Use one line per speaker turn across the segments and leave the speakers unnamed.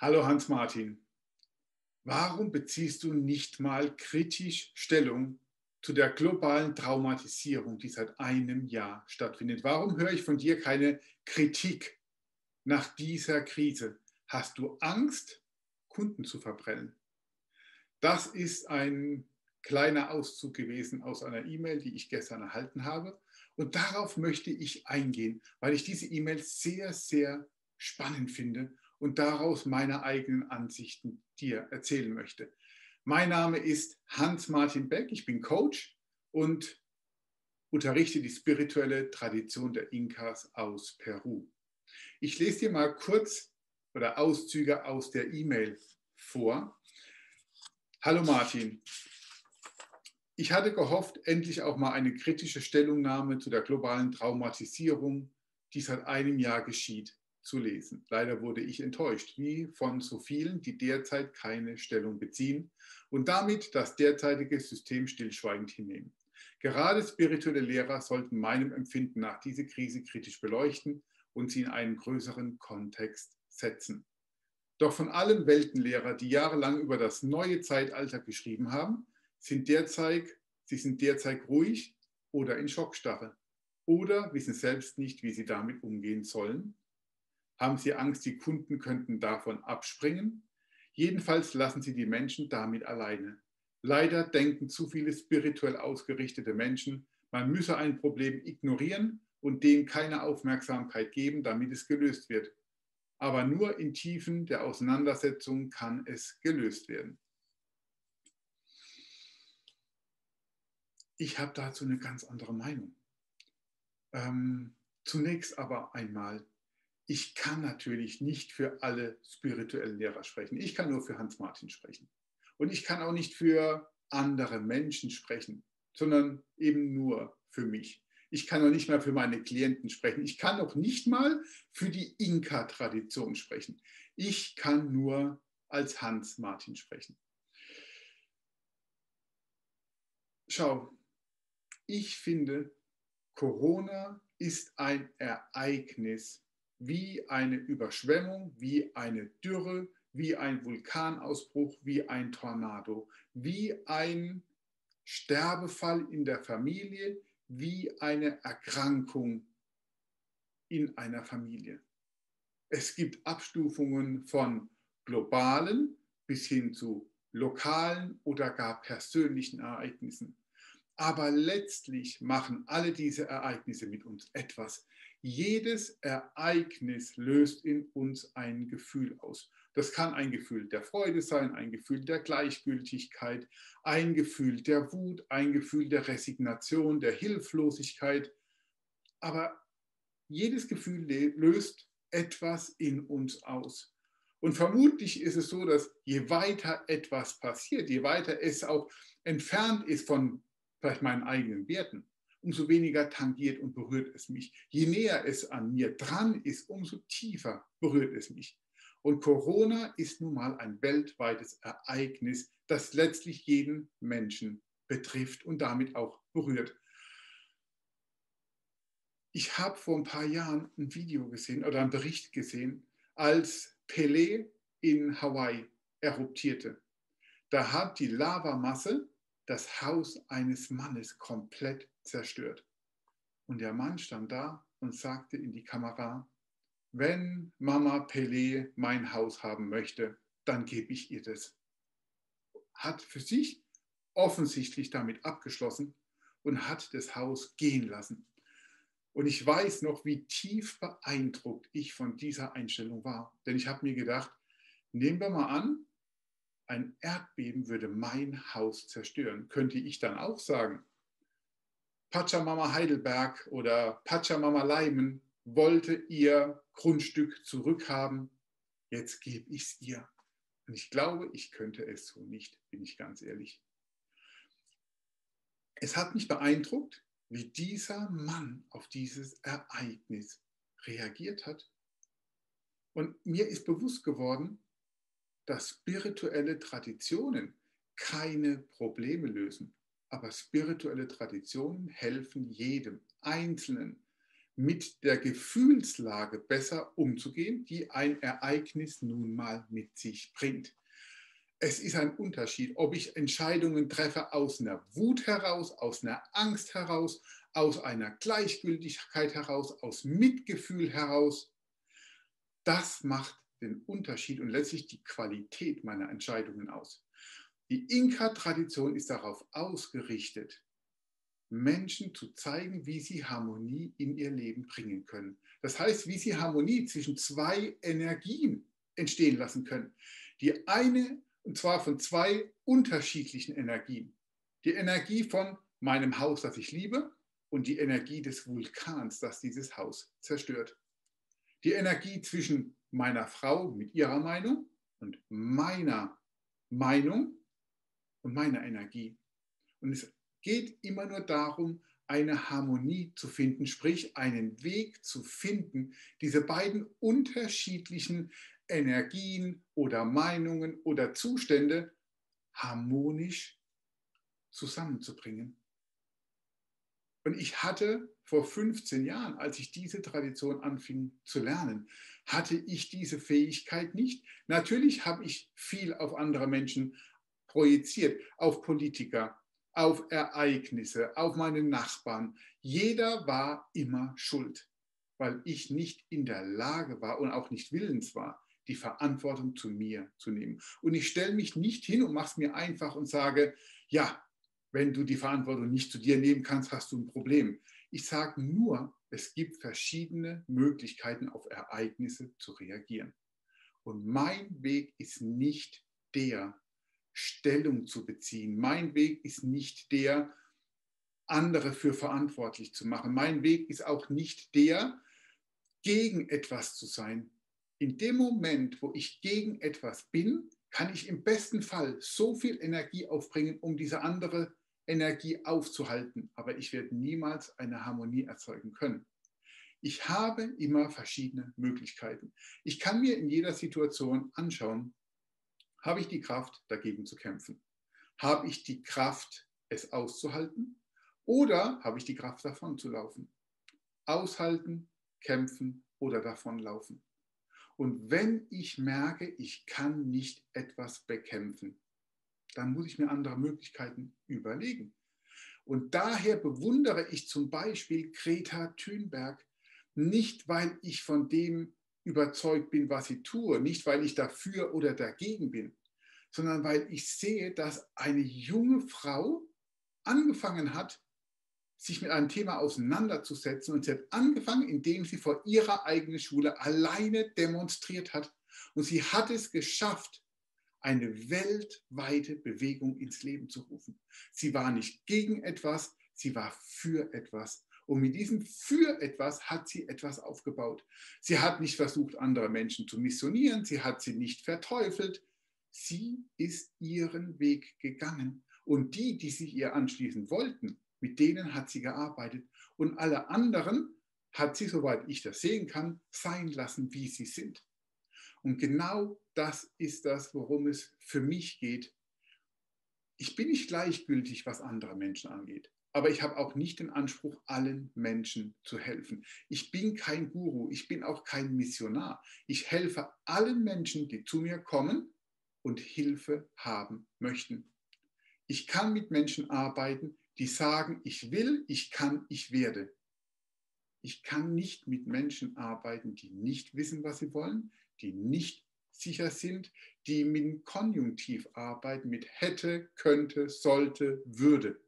Hallo Hans-Martin, warum beziehst du nicht mal kritisch Stellung zu der globalen Traumatisierung, die seit einem Jahr stattfindet? Warum höre ich von dir keine Kritik nach dieser Krise? Hast du Angst, Kunden zu verbrennen? Das ist ein kleiner Auszug gewesen aus einer E-Mail, die ich gestern erhalten habe. Und darauf möchte ich eingehen, weil ich diese E-Mail sehr, sehr spannend finde und daraus meine eigenen Ansichten dir erzählen möchte. Mein Name ist Hans-Martin Beck, ich bin Coach und unterrichte die spirituelle Tradition der Inkas aus Peru. Ich lese dir mal kurz oder Auszüge aus der E-Mail vor. Hallo Martin, ich hatte gehofft, endlich auch mal eine kritische Stellungnahme zu der globalen Traumatisierung, die seit einem Jahr geschieht, zu lesen. Leider wurde ich enttäuscht, wie von so vielen, die derzeit keine Stellung beziehen und damit das derzeitige System stillschweigend hinnehmen. Gerade spirituelle Lehrer sollten meinem Empfinden nach diese Krise kritisch beleuchten und sie in einen größeren Kontext setzen. Doch von allen Weltenlehrer, die jahrelang über das neue Zeitalter geschrieben haben, sind derzeit, sie sind derzeit ruhig oder in Schockstarre oder wissen selbst nicht, wie sie damit umgehen sollen. Haben sie Angst, die Kunden könnten davon abspringen? Jedenfalls lassen sie die Menschen damit alleine. Leider denken zu viele spirituell ausgerichtete Menschen, man müsse ein Problem ignorieren und dem keine Aufmerksamkeit geben, damit es gelöst wird. Aber nur in Tiefen der Auseinandersetzung kann es gelöst werden. Ich habe dazu eine ganz andere Meinung. Ähm, zunächst aber einmal, ich kann natürlich nicht für alle spirituellen Lehrer sprechen. Ich kann nur für Hans Martin sprechen. Und ich kann auch nicht für andere Menschen sprechen, sondern eben nur für mich. Ich kann auch nicht mal für meine Klienten sprechen. Ich kann auch nicht mal für die Inka-Tradition sprechen. Ich kann nur als Hans Martin sprechen. Schau, ich finde, Corona ist ein Ereignis wie eine Überschwemmung, wie eine Dürre, wie ein Vulkanausbruch, wie ein Tornado, wie ein Sterbefall in der Familie, wie eine Erkrankung in einer Familie. Es gibt Abstufungen von globalen bis hin zu lokalen oder gar persönlichen Ereignissen. Aber letztlich machen alle diese Ereignisse mit uns etwas. Jedes Ereignis löst in uns ein Gefühl aus. Das kann ein Gefühl der Freude sein, ein Gefühl der Gleichgültigkeit, ein Gefühl der Wut, ein Gefühl der Resignation, der Hilflosigkeit. Aber jedes Gefühl löst etwas in uns aus. Und vermutlich ist es so, dass je weiter etwas passiert, je weiter es auch entfernt ist von vielleicht meinen eigenen Werten, umso weniger tangiert und berührt es mich. Je näher es an mir dran ist, umso tiefer berührt es mich. Und Corona ist nun mal ein weltweites Ereignis, das letztlich jeden Menschen betrifft und damit auch berührt. Ich habe vor ein paar Jahren ein Video gesehen oder einen Bericht gesehen, als Pelé in Hawaii eruptierte. Da hat die Lavamasse das Haus eines Mannes komplett zerstört. Und der Mann stand da und sagte in die Kamera, wenn Mama Pelé mein Haus haben möchte, dann gebe ich ihr das. Hat für sich offensichtlich damit abgeschlossen und hat das Haus gehen lassen. Und ich weiß noch, wie tief beeindruckt ich von dieser Einstellung war. Denn ich habe mir gedacht, nehmen wir mal an, ein Erdbeben würde mein Haus zerstören. Könnte ich dann auch sagen, Pachamama Heidelberg oder Pachamama Leimen wollte ihr Grundstück zurückhaben, jetzt gebe ich es ihr. Und ich glaube, ich könnte es so nicht, bin ich ganz ehrlich. Es hat mich beeindruckt, wie dieser Mann auf dieses Ereignis reagiert hat. Und mir ist bewusst geworden, dass spirituelle Traditionen keine Probleme lösen, aber spirituelle Traditionen helfen jedem Einzelnen, mit der Gefühlslage besser umzugehen, die ein Ereignis nun mal mit sich bringt. Es ist ein Unterschied, ob ich Entscheidungen treffe aus einer Wut heraus, aus einer Angst heraus, aus einer Gleichgültigkeit heraus, aus Mitgefühl heraus. Das macht den Unterschied und letztlich die Qualität meiner Entscheidungen aus. Die Inka-Tradition ist darauf ausgerichtet, Menschen zu zeigen, wie sie Harmonie in ihr Leben bringen können. Das heißt, wie sie Harmonie zwischen zwei Energien entstehen lassen können. Die eine, und zwar von zwei unterschiedlichen Energien. Die Energie von meinem Haus, das ich liebe, und die Energie des Vulkans, das dieses Haus zerstört. Die Energie zwischen meiner Frau mit ihrer Meinung und meiner Meinung und meiner Energie. Und es geht immer nur darum, eine Harmonie zu finden, sprich einen Weg zu finden, diese beiden unterschiedlichen Energien oder Meinungen oder Zustände harmonisch zusammenzubringen. Und ich hatte vor 15 Jahren, als ich diese Tradition anfing zu lernen, hatte ich diese Fähigkeit nicht. Natürlich habe ich viel auf andere Menschen projiziert, auf Politiker, auf Ereignisse, auf meine Nachbarn. Jeder war immer schuld, weil ich nicht in der Lage war und auch nicht willens war, die Verantwortung zu mir zu nehmen. Und ich stelle mich nicht hin und mache es mir einfach und sage, ja, wenn du die Verantwortung nicht zu dir nehmen kannst, hast du ein Problem. Ich sage nur, es gibt verschiedene Möglichkeiten, auf Ereignisse zu reagieren. Und mein Weg ist nicht der, Stellung zu beziehen. Mein Weg ist nicht der, andere für verantwortlich zu machen. Mein Weg ist auch nicht der, gegen etwas zu sein. In dem Moment, wo ich gegen etwas bin, kann ich im besten Fall so viel Energie aufbringen, um diese andere Energie aufzuhalten. Aber ich werde niemals eine Harmonie erzeugen können. Ich habe immer verschiedene Möglichkeiten. Ich kann mir in jeder Situation anschauen, habe ich die Kraft, dagegen zu kämpfen? Habe ich die Kraft, es auszuhalten? Oder habe ich die Kraft, davon zu laufen? Aushalten, kämpfen oder davonlaufen. Und wenn ich merke, ich kann nicht etwas bekämpfen, dann muss ich mir andere Möglichkeiten überlegen. Und daher bewundere ich zum Beispiel Greta Thunberg nicht, weil ich von dem überzeugt bin, was sie tue, nicht weil ich dafür oder dagegen bin, sondern weil ich sehe, dass eine junge Frau angefangen hat, sich mit einem Thema auseinanderzusetzen. Und sie hat angefangen, indem sie vor ihrer eigenen Schule alleine demonstriert hat. Und sie hat es geschafft, eine weltweite Bewegung ins Leben zu rufen. Sie war nicht gegen etwas, sie war für etwas. Und mit diesem für etwas hat sie etwas aufgebaut. Sie hat nicht versucht, andere Menschen zu missionieren, sie hat sie nicht verteufelt. Sie ist ihren Weg gegangen. Und die, die sich ihr anschließen wollten, mit denen hat sie gearbeitet. Und alle anderen hat sie, soweit ich das sehen kann, sein lassen, wie sie sind. Und genau das ist das, worum es für mich geht. Ich bin nicht gleichgültig, was andere Menschen angeht. Aber ich habe auch nicht den Anspruch, allen Menschen zu helfen. Ich bin kein Guru, ich bin auch kein Missionar. Ich helfe allen Menschen, die zu mir kommen und Hilfe haben möchten. Ich kann mit Menschen arbeiten, die sagen, ich will, ich kann, ich werde. Ich kann nicht mit Menschen arbeiten, die nicht wissen, was sie wollen, die nicht sicher sind, die mit Konjunktiv arbeiten, mit hätte, könnte, sollte, würde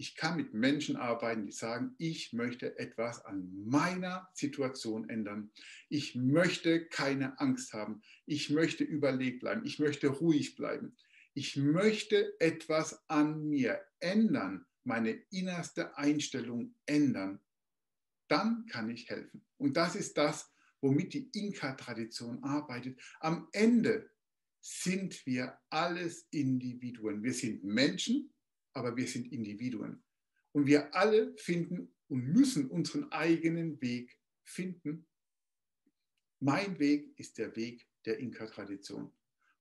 ich kann mit Menschen arbeiten, die sagen, ich möchte etwas an meiner Situation ändern. Ich möchte keine Angst haben. Ich möchte überlegt bleiben. Ich möchte ruhig bleiben. Ich möchte etwas an mir ändern, meine innerste Einstellung ändern. Dann kann ich helfen. Und das ist das, womit die Inka-Tradition arbeitet. Am Ende sind wir alles Individuen. Wir sind Menschen, aber wir sind Individuen. Und wir alle finden und müssen unseren eigenen Weg finden. Mein Weg ist der Weg der Inka-Tradition.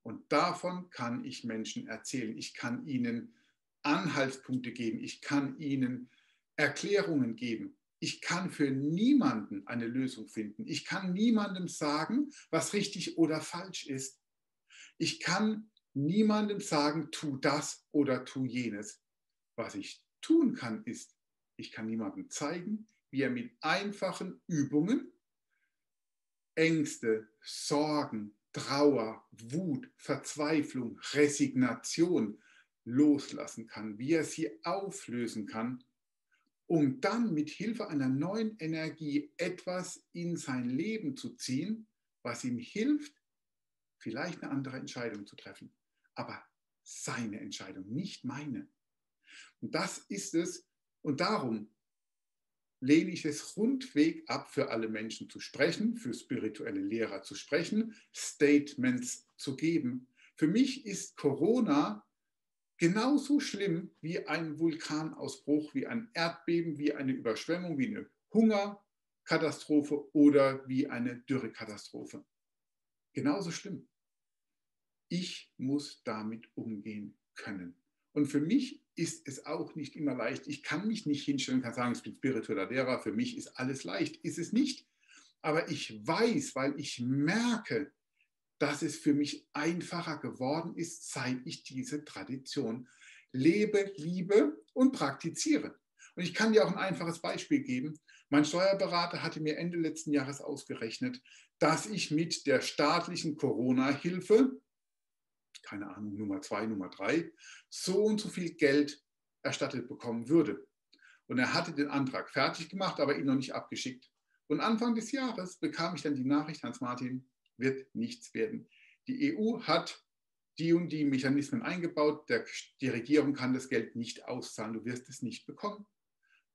Und davon kann ich Menschen erzählen. Ich kann ihnen Anhaltspunkte geben. Ich kann ihnen Erklärungen geben. Ich kann für niemanden eine Lösung finden. Ich kann niemandem sagen, was richtig oder falsch ist. Ich kann niemandem sagen, tu das oder tu jenes. Was ich tun kann, ist, ich kann niemandem zeigen, wie er mit einfachen Übungen Ängste, Sorgen, Trauer, Wut, Verzweiflung, Resignation loslassen kann, wie er sie auflösen kann, um dann mit Hilfe einer neuen Energie etwas in sein Leben zu ziehen, was ihm hilft, vielleicht eine andere Entscheidung zu treffen. Aber seine Entscheidung, nicht meine. Und das ist es. Und darum lehne ich es rundweg ab, für alle Menschen zu sprechen, für spirituelle Lehrer zu sprechen, Statements zu geben. Für mich ist Corona genauso schlimm wie ein Vulkanausbruch, wie ein Erdbeben, wie eine Überschwemmung, wie eine Hungerkatastrophe oder wie eine Dürrekatastrophe. Genauso schlimm. Ich muss damit umgehen können. Und für mich ist es auch nicht immer leicht. Ich kann mich nicht hinstellen und kann sagen, ich bin spiritueller Lehrer, für mich ist alles leicht. Ist es nicht. Aber ich weiß, weil ich merke, dass es für mich einfacher geworden ist, seit ich diese Tradition lebe, liebe und praktiziere. Und ich kann dir auch ein einfaches Beispiel geben. Mein Steuerberater hatte mir Ende letzten Jahres ausgerechnet, dass ich mit der staatlichen Corona-Hilfe, keine Ahnung, Nummer zwei, Nummer drei, so und so viel Geld erstattet bekommen würde. Und er hatte den Antrag fertig gemacht, aber ihn noch nicht abgeschickt. Und Anfang des Jahres bekam ich dann die Nachricht, Hans-Martin, wird nichts werden. Die EU hat die und die Mechanismen eingebaut, der, die Regierung kann das Geld nicht auszahlen, du wirst es nicht bekommen.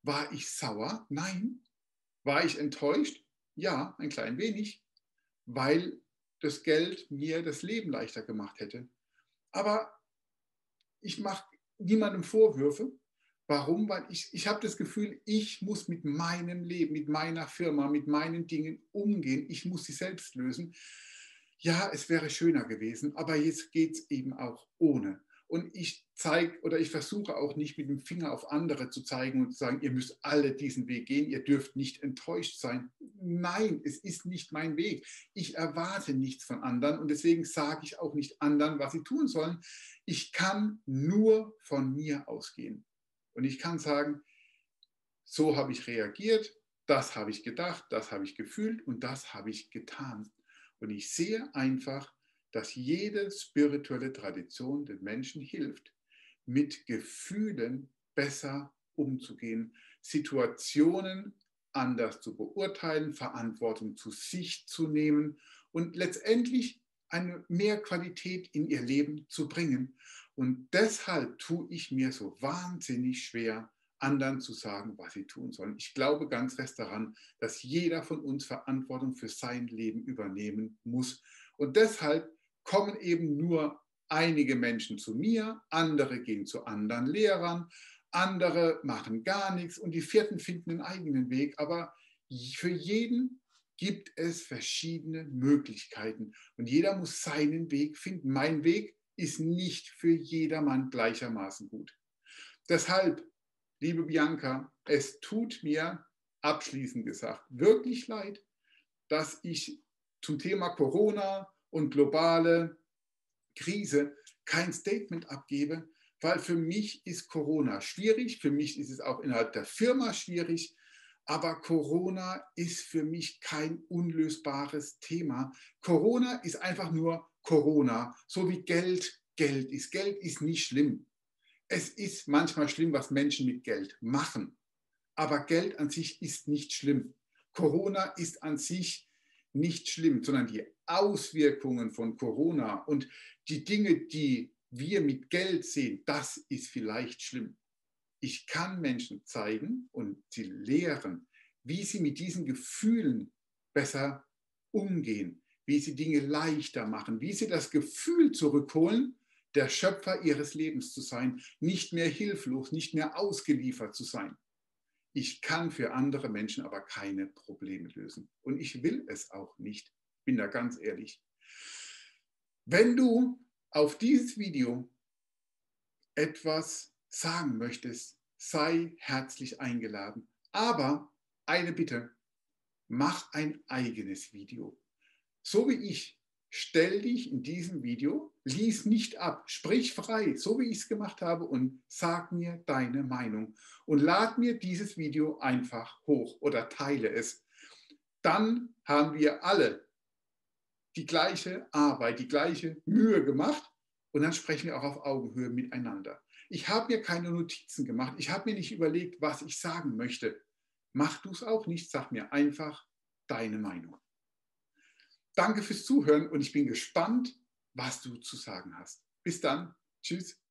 War ich sauer? Nein. War ich enttäuscht? Ja, ein klein wenig, weil das Geld mir das Leben leichter gemacht hätte. Aber ich mache niemandem Vorwürfe. Warum? Weil ich, ich habe das Gefühl, ich muss mit meinem Leben, mit meiner Firma, mit meinen Dingen umgehen. Ich muss sie selbst lösen. Ja, es wäre schöner gewesen, aber jetzt geht es eben auch ohne. Und ich zeige oder ich versuche auch nicht mit dem Finger auf andere zu zeigen und zu sagen, ihr müsst alle diesen Weg gehen, ihr dürft nicht enttäuscht sein. Nein, es ist nicht mein Weg. Ich erwarte nichts von anderen und deswegen sage ich auch nicht anderen, was sie tun sollen. Ich kann nur von mir ausgehen. Und ich kann sagen, so habe ich reagiert, das habe ich gedacht, das habe ich gefühlt und das habe ich getan. Und ich sehe einfach, dass jede spirituelle Tradition den Menschen hilft, mit Gefühlen besser umzugehen, Situationen anders zu beurteilen, Verantwortung zu sich zu nehmen und letztendlich eine mehr Qualität in ihr Leben zu bringen. Und deshalb tue ich mir so wahnsinnig schwer, anderen zu sagen, was sie tun sollen. Ich glaube ganz fest daran, dass jeder von uns Verantwortung für sein Leben übernehmen muss. Und deshalb kommen eben nur einige Menschen zu mir, andere gehen zu anderen Lehrern, andere machen gar nichts und die vierten finden einen eigenen Weg. Aber für jeden gibt es verschiedene Möglichkeiten und jeder muss seinen Weg finden. Mein Weg ist nicht für jedermann gleichermaßen gut. Deshalb, liebe Bianca, es tut mir abschließend gesagt wirklich leid, dass ich zum Thema Corona und globale Krise kein Statement abgebe, weil für mich ist Corona schwierig, für mich ist es auch innerhalb der Firma schwierig, aber Corona ist für mich kein unlösbares Thema. Corona ist einfach nur Corona, so wie Geld Geld ist. Geld ist nicht schlimm. Es ist manchmal schlimm, was Menschen mit Geld machen, aber Geld an sich ist nicht schlimm. Corona ist an sich nicht schlimm, sondern die Auswirkungen von Corona und die Dinge, die wir mit Geld sehen, das ist vielleicht schlimm. Ich kann Menschen zeigen und sie lehren, wie sie mit diesen Gefühlen besser umgehen, wie sie Dinge leichter machen, wie sie das Gefühl zurückholen, der Schöpfer ihres Lebens zu sein, nicht mehr hilflos, nicht mehr ausgeliefert zu sein. Ich kann für andere Menschen aber keine Probleme lösen. Und ich will es auch nicht. Bin da ganz ehrlich. Wenn du auf dieses Video etwas sagen möchtest, sei herzlich eingeladen. Aber eine Bitte. Mach ein eigenes Video. So wie ich. Stell dich in diesem Video, lies nicht ab, sprich frei, so wie ich es gemacht habe und sag mir deine Meinung. Und lad mir dieses Video einfach hoch oder teile es. Dann haben wir alle die gleiche Arbeit, die gleiche Mühe gemacht und dann sprechen wir auch auf Augenhöhe miteinander. Ich habe mir keine Notizen gemacht. Ich habe mir nicht überlegt, was ich sagen möchte. Mach du es auch nicht. Sag mir einfach deine Meinung. Danke fürs Zuhören und ich bin gespannt, was du zu sagen hast. Bis dann. Tschüss.